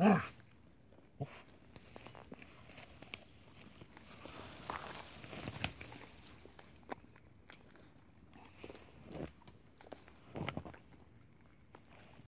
Ugh.